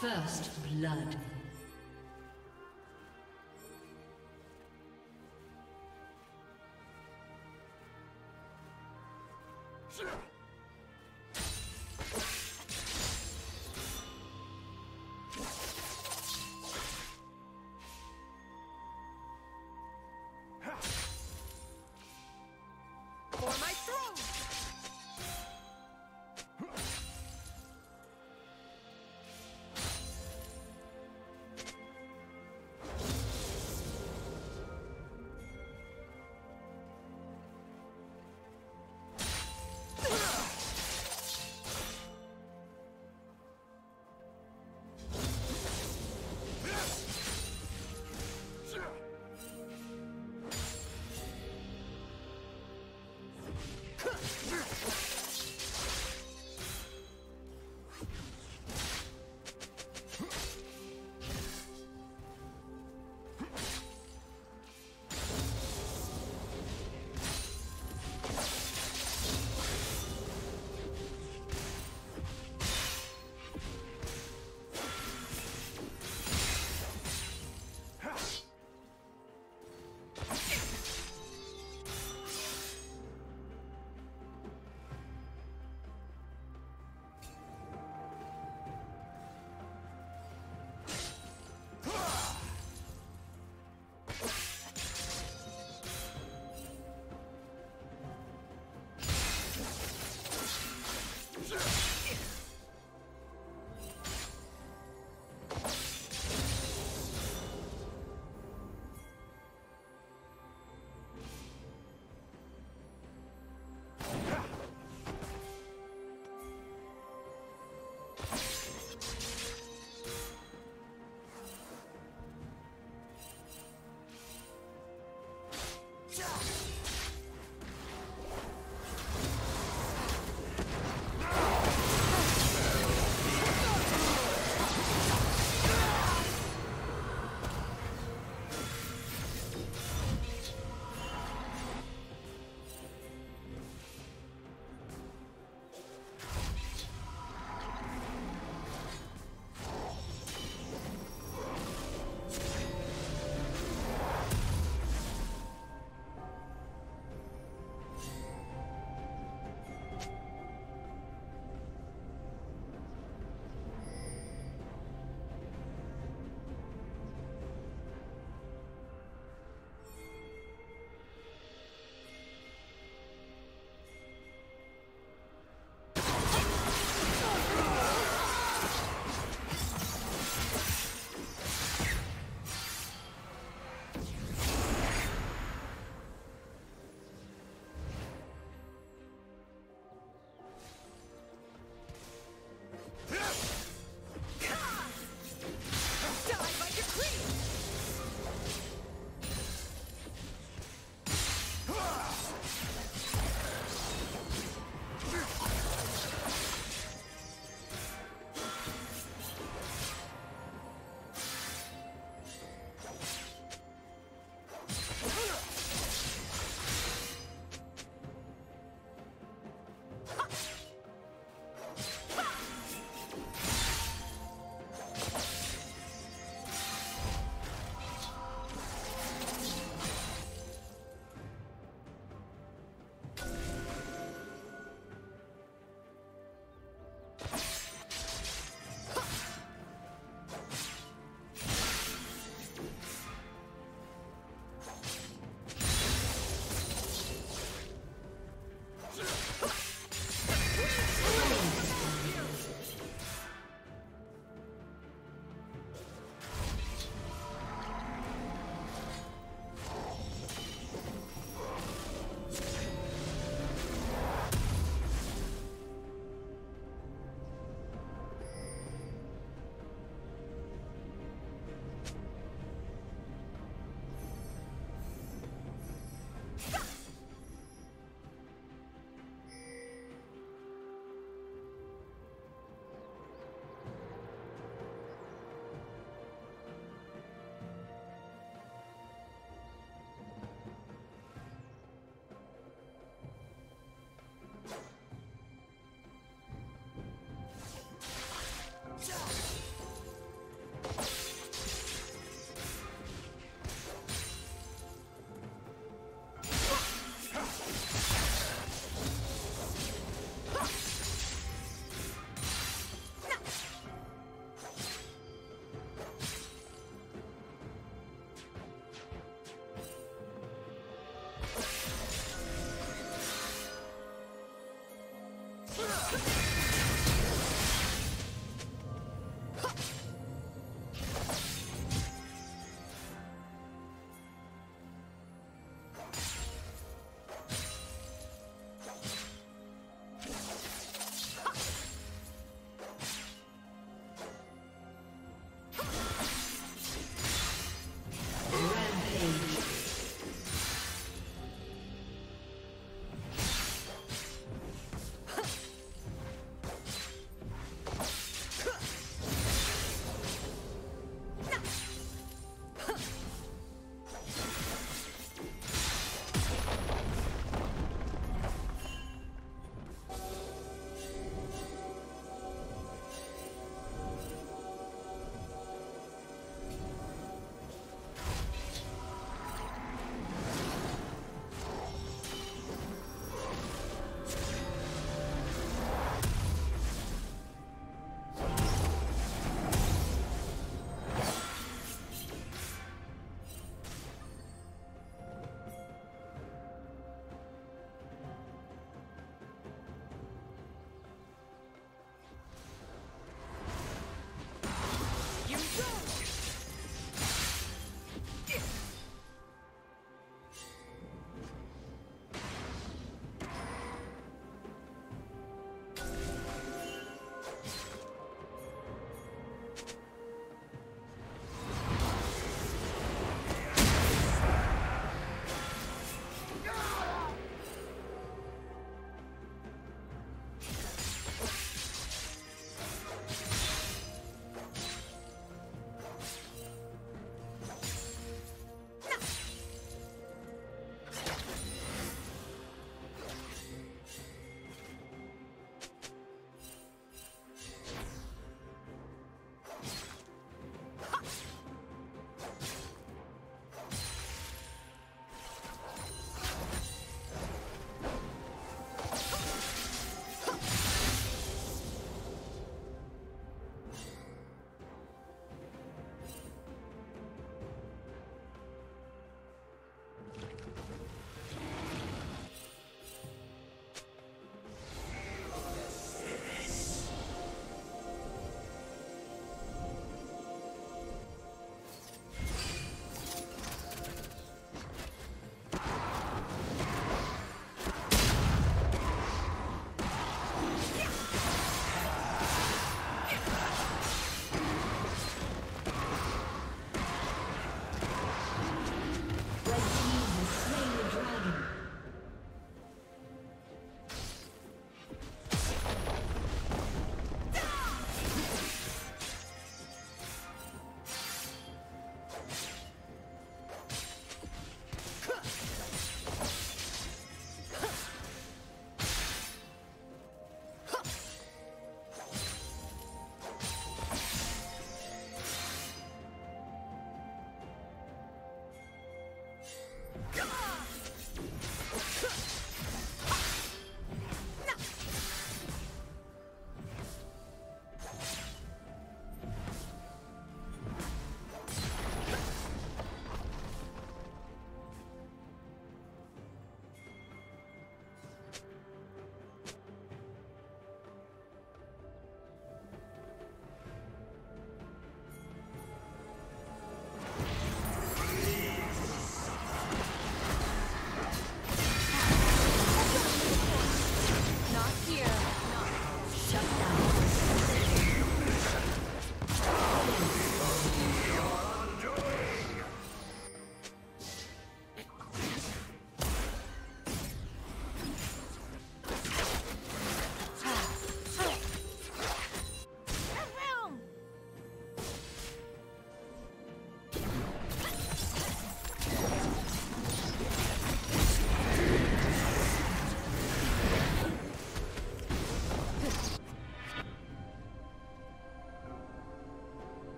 First blood.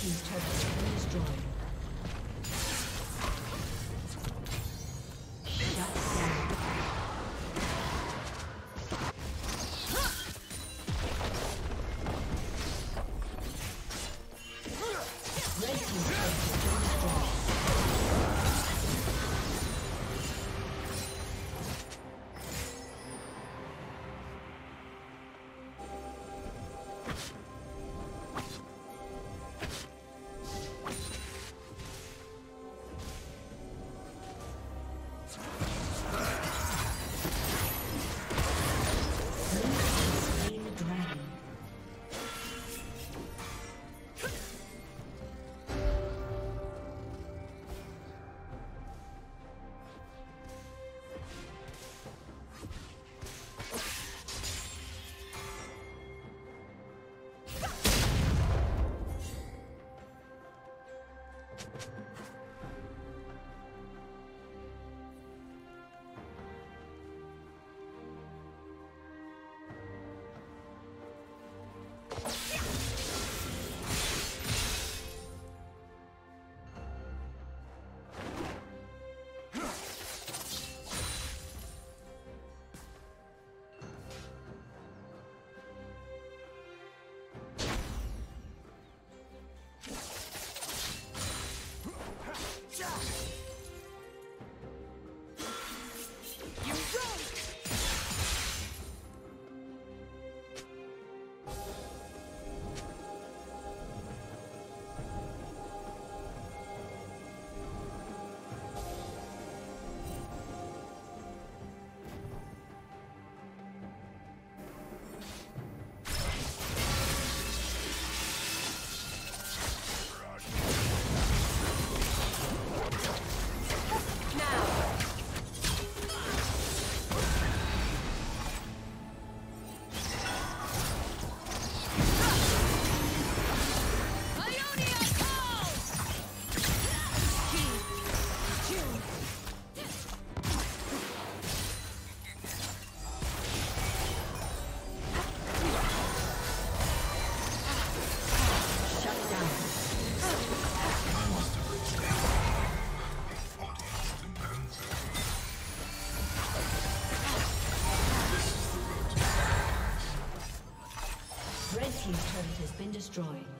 Team's turret destroyed.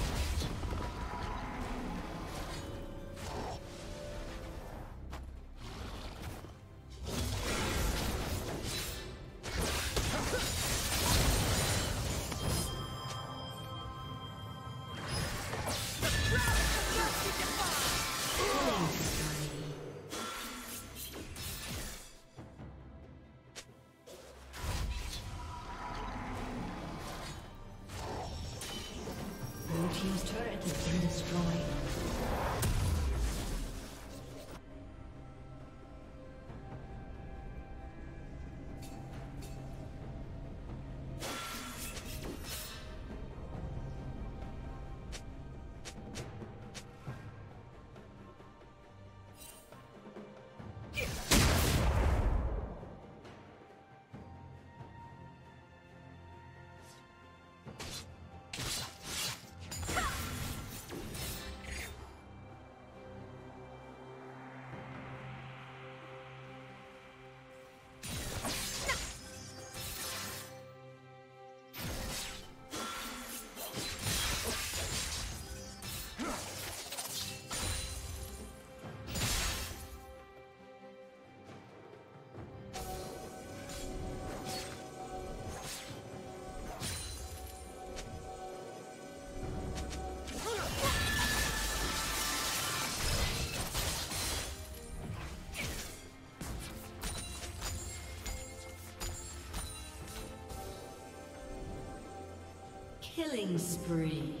Killing spree.